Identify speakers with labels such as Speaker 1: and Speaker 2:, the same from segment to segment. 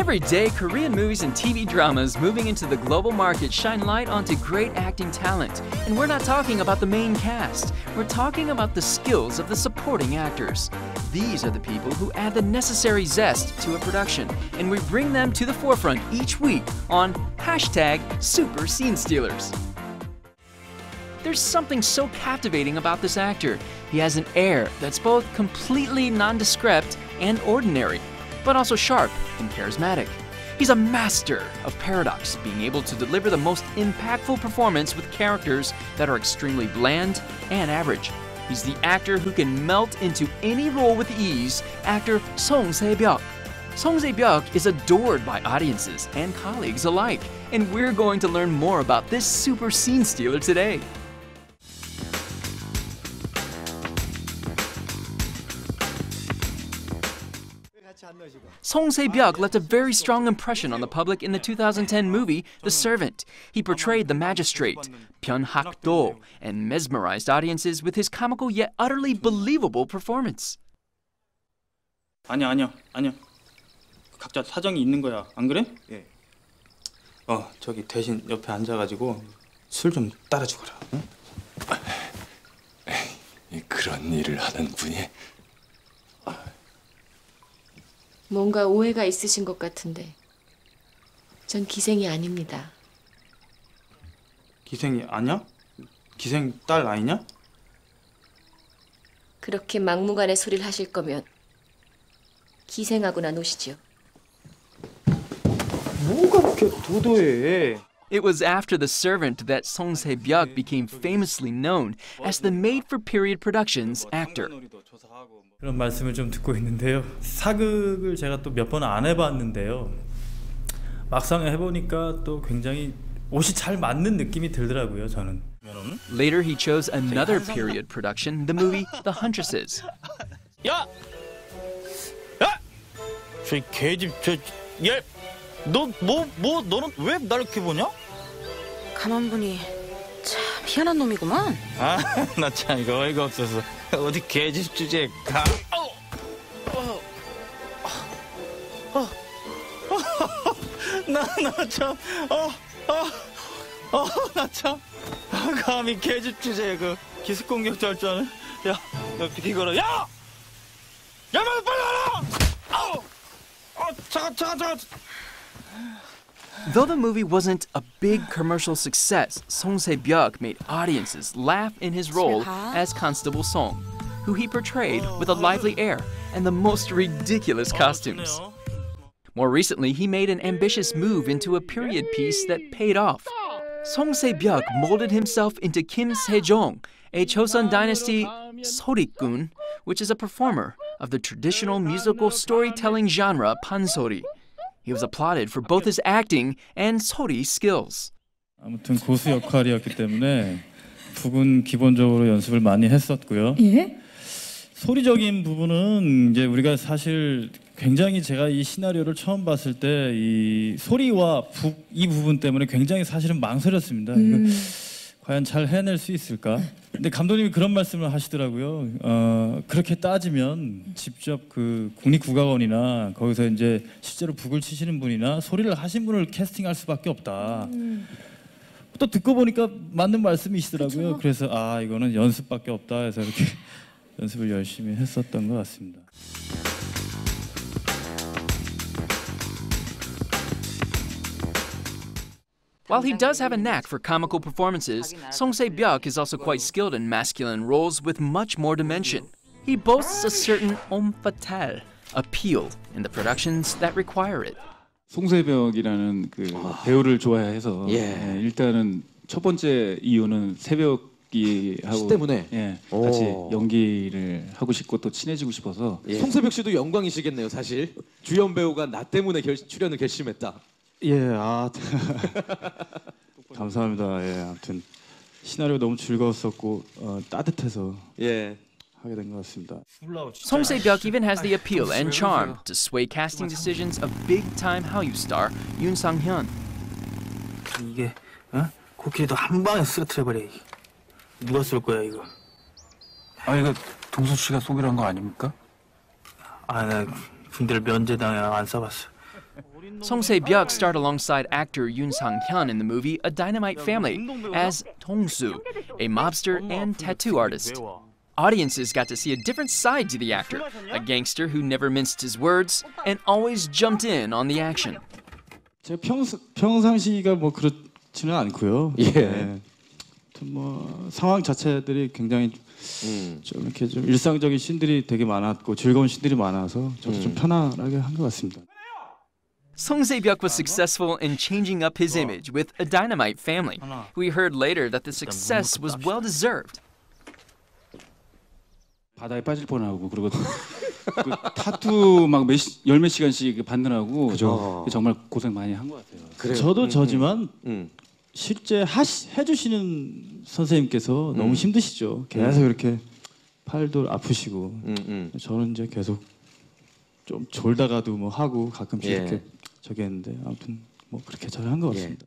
Speaker 1: Every day, Korean movies and TV dramas moving into the global market shine light onto great acting talent. And we're not talking about the main cast, we're talking about the skills of the supporting actors. These are the people who add the necessary zest to a production, and we bring them to the forefront each week on hashtag Super Scene Stealers. There's something so captivating about this actor. He has an air that's both completely nondescript and ordinary but also sharp and charismatic. He's a master of paradox, being able to deliver the most impactful performance with characters that are extremely bland and average. He's the actor who can melt into any role with ease, actor Song Sae-byeok. Song Sae-byeok is adored by audiences and colleagues alike, and we're going to learn more about this super scene stealer today. Song Sae-byeok left a very strong impression on the public in the 2010 movie The Servant. He portrayed the magistrate, Pyun Hak-do, and mesmerized audiences with his comical yet utterly believable performance.
Speaker 2: 아니야, 아니야, 아니야. 각자 사정이 있는 거야. 안 그래? 예. 어, 저기 대신 옆에 앉아 가지고 술 좀 따라 응?
Speaker 3: 그런 일을 하는 분이
Speaker 4: 뭔가 오해가 있으신 것 같은데 전 기생이 아닙니다.
Speaker 2: 기생이 아니야? 기생 딸 아니냐?
Speaker 4: 그렇게 막무가내 소리를 하실 거면 기생하고나 노시죠.
Speaker 2: 뭐가 그렇게 도도해?
Speaker 1: It was after The Servant that Song Sae-byeok became famously known as the made-for-period productions actor. Later, he chose another period production, the movie The Huntresses.
Speaker 5: 가만 보니 참 희한한 놈이구만.
Speaker 2: 아, 나 참 이거 어이가 없어서 어디 개집 주제에 가. 나나 참, 어, 어, 어, 나 참, 아, 감히 개집 주제에 그 기습 공격자 할줄 아네. 야, 야 비키 걸어, 야, 야, 너 빨리 와라. 아우, 어, 잠깐, 잠깐, 잠깐.
Speaker 1: Though the movie wasn't a big commercial success, Song Sae-byeok made audiences laugh in his role as Constable Song, who he portrayed with a lively air and the most ridiculous costumes. More recently, he made an ambitious move into a period piece that paid off. Song Sae-byeok molded himself into Kim Se-jong, a Chosun dynasty Sorikgun, which is a performer of the traditional musical storytelling genre pansori. He was applauded for both his acting and sori skills.
Speaker 6: 아무튼 고수 역할이었기 때문에 북은 기본적으로 연습을 많이 했었고요.
Speaker 5: 예?
Speaker 6: 소리적인 부분은 이제 우리가 사실 굉장히 제가 이 시나리오를 처음 봤을 때 이 소리와 북 이 부분 때문에 굉장히 사실은 망설였습니다. 이거 과연 잘 해낼 수 있을까? 근데 감독님이 그런 말씀을 하시더라고요. 어, 그렇게 따지면 직접 그 국립국악원이나 거기서 이제 실제로 북을 치시는 분이나 소리를 하신 분을 캐스팅할 수밖에 없다. 또 듣고 보니까 맞는 말씀이시더라고요. 그래서 아 이거는 연습밖에 없다 해서 이렇게 연습을 열심히 했었던 것 같습니다.
Speaker 1: While he does have a knack for comical performances, Song Sae-byeok is also quite skilled in masculine roles with much more dimension. He boasts a certain homme fatale appeal in the productions that require it.
Speaker 7: Song Se-byeok이라는 그 배우를 좋아해서
Speaker 8: 예.
Speaker 7: 일단은 첫 번째 이유는 새벽 연기하고
Speaker 8: 때문에
Speaker 7: 예, 같이 연기를 하고 싶고 또 친해지고 싶어서
Speaker 8: 예. 송세벽 씨도 영광이시겠네요 사실 주연 배우가 나 때문에 결, 출연을 결심했다
Speaker 6: 예, 아 감사합니다. 예, 아무튼 시나리오 너무 즐거웠었고 어, 따뜻해서
Speaker 8: 예.
Speaker 6: 하게 된것 같습니다.
Speaker 1: Song Se-byuk even has the appeal and charm to sway casting decisions of big-time Hallyu star Yoon Sang-hyun.
Speaker 2: 이게 어? 코끼리도 한 방에 쓰러뜨려 버려. 누가 쓸 거야 이거?
Speaker 3: 아 이거 동수 씨가 소개한 거 아닙니까?
Speaker 2: 아, 나 군대를 면제당해 안 써봤어.
Speaker 1: Song Sae-byeok starred alongside actor Yoon Sang-hyun in the movie A Dynamite Family as Tong-su, a mobster and tattoo artist. Audiences got to see a different side to the actor, a gangster who never minced his words and always jumped in on the action.
Speaker 6: 제가 평상, 평상시가 뭐 그렇지는 않고요.
Speaker 8: 예.
Speaker 6: 네. 뭐 상황 자체들이 굉장히
Speaker 8: 음.
Speaker 6: 좀 이렇게 좀 일상적인 신들이 되게 많았고 즐거운 신들이 많아서 저도 음. 좀 편안하게 한 같습니다.
Speaker 1: Song Se-byuk was successful in changing up his image with A Dynamite Family. We heard later that the success was well deserved.
Speaker 7: 바다에 빠질 뻔하고 그리고 그 타투 막 몇열몇 시간씩 받느라고
Speaker 8: 그죠.
Speaker 7: 정말 고생 많이 한 것 같아요.
Speaker 8: 그래요.
Speaker 6: 저도 저지만
Speaker 8: 음.
Speaker 6: 실제 하시, 해주시는 선생님께서 너무 힘드시죠. 계속 이렇게 팔도 아프시고
Speaker 8: 음, 음.
Speaker 6: 저는 이제 계속 좀 졸다가도 뭐 하고 가끔씩
Speaker 8: 예.
Speaker 6: 이렇게 아무튼 뭐 그렇게 같습니다.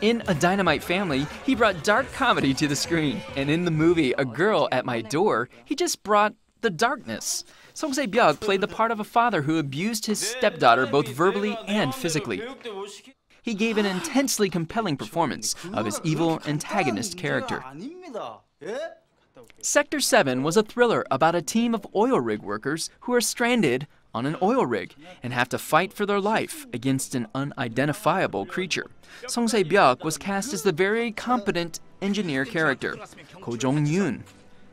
Speaker 1: In A Dynamite Family, he brought dark comedy to the screen. And in the movie A Girl at My Door, he just brought the darkness. Song Sae-byeok played the part of a father who abused his stepdaughter both verbally and physically. He gave an intensely compelling performance of his evil antagonist character. Sector 7 was a thriller about a team of oil rig workers who are stranded on an oil rig and have to fight for their life against an unidentifiable creature. Song Sae-byeok was cast as the very competent engineer character, Ko Jong-yoon,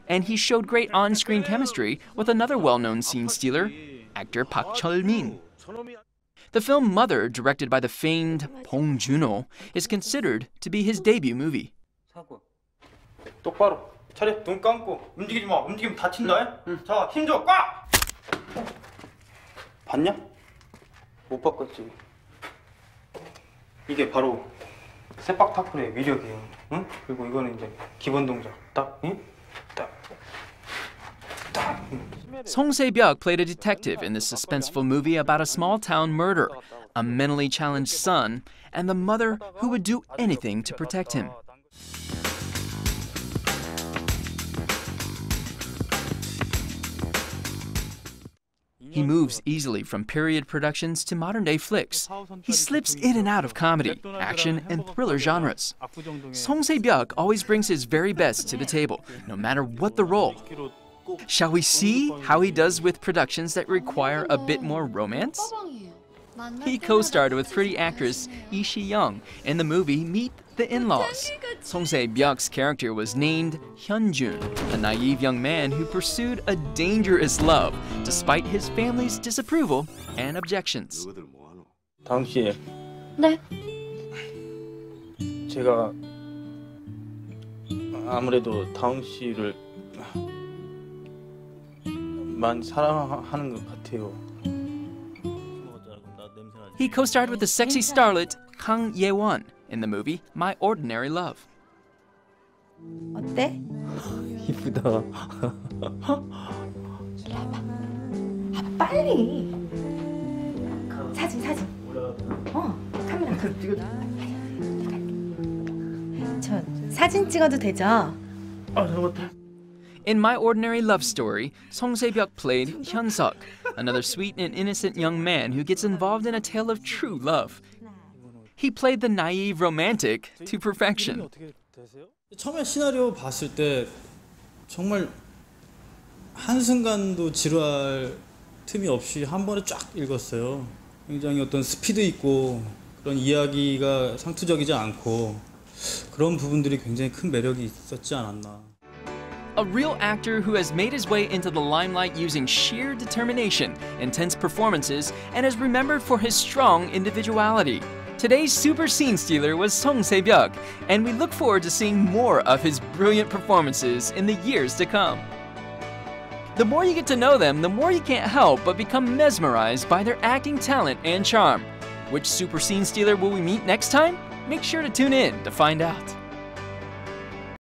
Speaker 1: and he showed great on-screen chemistry with another well-known scene stealer, actor Park Chul-min. The film Mother, directed by the famed Bong Joon-ho, is considered to be his debut movie.
Speaker 2: 자 힘줘 꽉 봤냐? 못 바꿨지. 이게 바로 세박 타쿠의 위력이에요. 응? 그리고 이거는 이제 기본 동작. 딱, 응?
Speaker 1: Song Sae-byeok played a detective in this suspenseful movie about a small town murder, a mentally challenged son, and the mother who would do anything to protect him. He moves easily from period productions to modern-day flicks. He slips in and out of comedy, action, and thriller genres. Song Sae-byeok always brings his very best to the table, no matter what the role. Shall we see how he does with productions that require a bit more romance? He co-starred with pretty actress Yi Shi Young in the movie Meet the In-Laws. Song Sae-byeok's character was named Hyunjun, a naive young man who pursued a dangerous love despite his family's disapproval and objections.
Speaker 2: 당시
Speaker 4: 네.
Speaker 2: 제가 아무래도 다홍 씨를 많이 사랑하는 것 같아요.
Speaker 1: He co-starred with the sexy starlet Kang Ye-won in the movie My Ordinary Love.
Speaker 5: 어때?
Speaker 2: 이쁘다.
Speaker 5: 빨리. 사진 사진. 어 카메라. 저 사진 찍어도 되죠?
Speaker 2: 아 잘못해.
Speaker 1: In My Ordinary Love Story, Song Sae-byeok played Hyun Suk, another sweet and innocent young man who gets involved in a tale of true love. He played the naive romantic to perfection. A real actor who has made his way into the limelight using sheer determination, intense performances, and is remembered for his strong individuality. Today's super scene stealer was Song Sae-byeok, and we look forward to seeing more of his brilliant performances in the years to come. The more you get to know them, the more you can't help but become mesmerized by their acting talent and charm. Which super scene stealer will we meet next time? Make sure to tune in to find out.